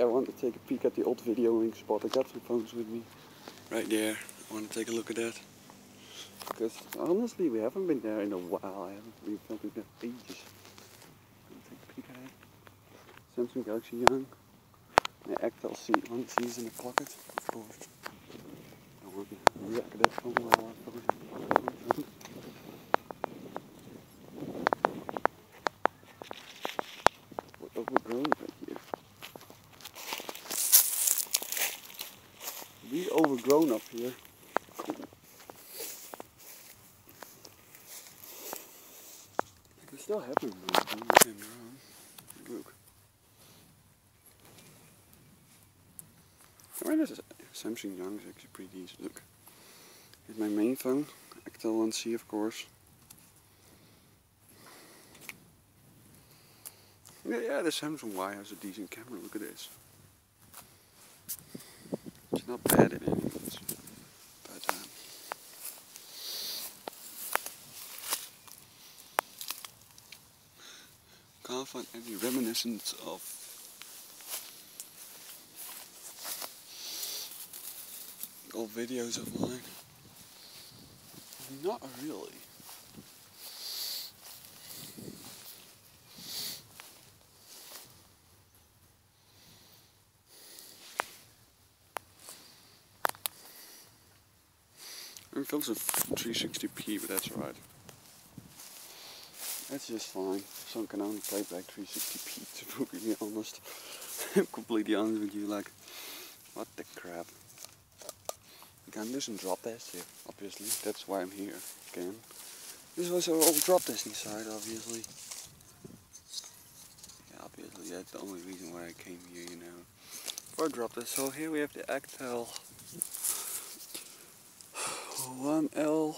I want to take a peek at the old videoing spot. I got some phones with me. Right there. I want to take a look at that. Because honestly, we haven't been there in a while. I haven't been filming there ages. Take a peek at it. Samsung Galaxy Young. My Alcatel C1C is in the pocket, of course. I want to react to that phone while I'm filming. Overgrown right here. We overgrown up here. I can still have them now. Turn the camera on. Look. I mean, this Samsung Young is actually pretty decent. Look. Here's my main phone. Alcatel 1C, of course. Yeah, yeah, the Samsung Y has a decent camera. Look at this. Not bad in any means. But, um, can't find any reminiscence of old videos of mine. Not really. It films in 360p, but that's alright. That's just fine. Some can only play back 360p to be honest. I'm completely honest with you, like, what the crap. I can some drop tests here, obviously. That's why I'm here again. This was our old drop testing site, obviously. Yeah, obviously that's the only reason why I came here, you know. For drop test. So here we have the Alcatel 1L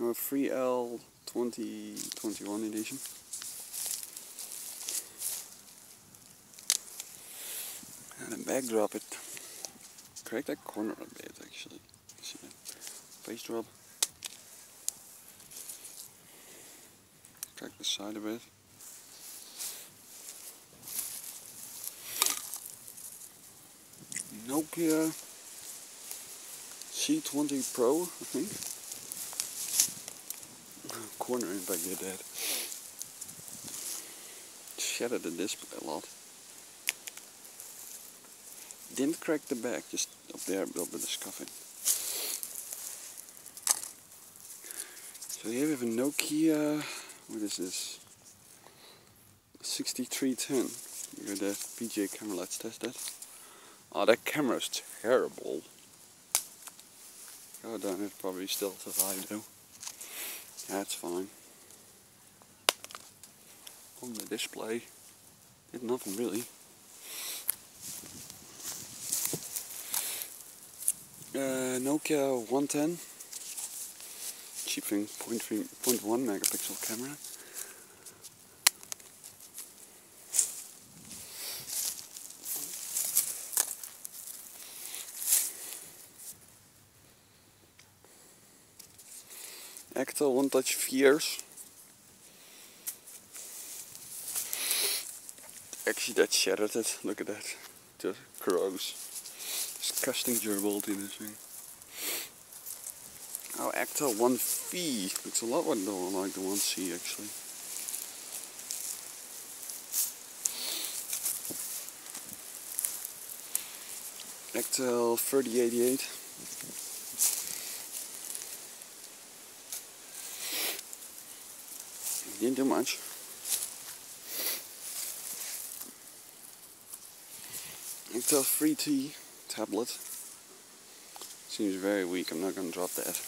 or 3L 2021 edition. And the backdrop it correct that corner a bit actually. See that face drop. Crack the side a bit. Nokia C20 Pro, I think. Cornering if I get that. Shattered the display a lot. Didn't crack the back, just up there a little bit of scuffing. So here we have a Nokia, what is this? 6310. You got the VGA camera, let's test that. Oh, that camera's terrible. God damn it, probably still survive though. That's fine. On the display, did nothing really. Uh, Nokia 110, cheap thing, 0.3, 0.1 megapixel camera. Alcatel One Touch 4's. Actually that shattered it, look at that. Just gross. Disgusting durability in this thing. Oh, Alcatel 1V. Looks a lot more like the 1C actually. Alcatel 3088. Didn't do much. Alcatel 3T tablet. Seems very weak, I'm not gonna drop that.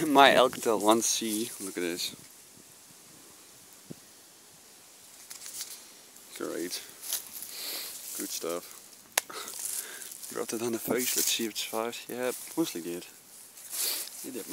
My Alcatel 1C, look at this. Great. Good stuff. Dropped it on the face, let's see if it survives. Yeah, mostly did. It did